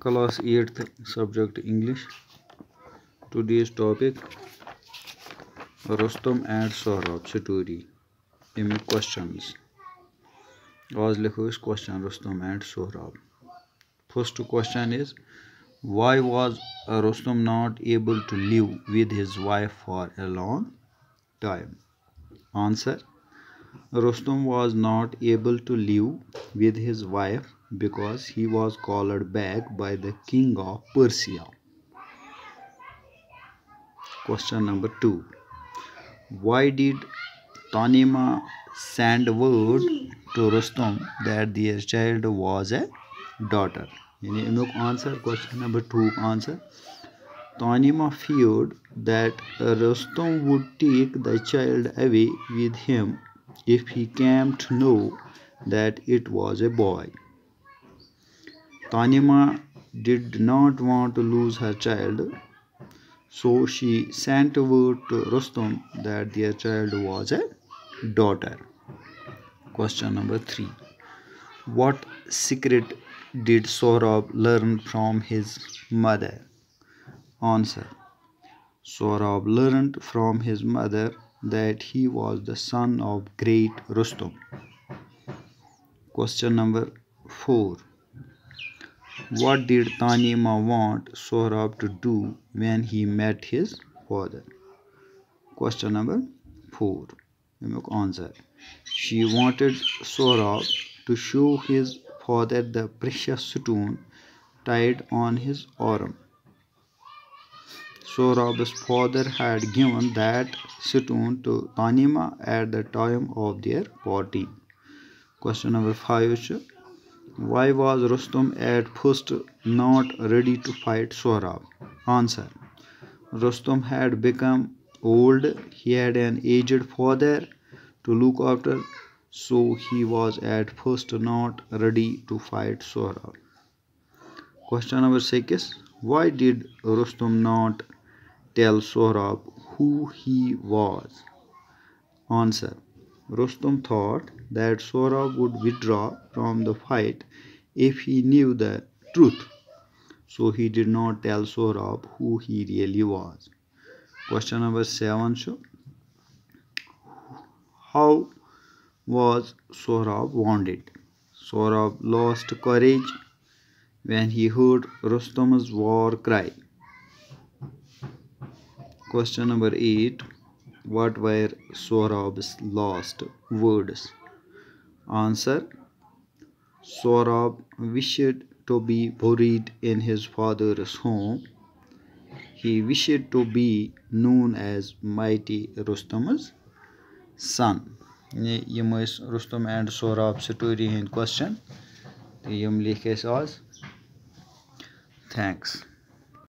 class 8th subject, english. Today's topic rostam and saurabh story in questions. आज लिखो इस question Rustam and Sohrab first question is why was Rustam not able to live with his wife for a long time answer Rustam was not able to live with his wife because he was called back by the king of Persia. Question number 2 Why did Tanima send word to Rostam that their child was a daughter? यानी अमुक answer question number to answer Tanima feared that Rostam would take the child away with him if he came to know that it was a boy. Tanima did not want to lose her child, so she sent word to Rustam that their child was a daughter. Question number 3 What secret did Sohrab learn from his mother? Answer Sohrab learned from his mother that he was the son of great Rustam. Question number 4 what did Tanima want Sohrab to do when he met his father? Question number 4. Answer. She wanted Sohrab to show his father the precious stone tied on his arm. Sohrab's father had given that stone to Tanima at the time of their party. Question number 5. Why was Rustam at first not ready to fight Sohrab? Answer. Rustam had become old, he had an aged father to look after, so he was at first not ready to fight Sohrab. Question number 6 Why did Rustam not tell Sohrab who he was? Answer Rustam thought that Sohrab would withdraw from the fight if he knew the truth. So he did not tell Sohrab who he really was. Question number 7 show. How was Sohrab wounded? Sohrab lost courage when he heard Rustam's war cry. Question number 8 what were Sohrab's last words? Answer Sohrab wished to be buried in his father's home. He wished to be known as mighty Rustam's son. यम Rustam and Sorab story हंद question तो यम लिख आज thanks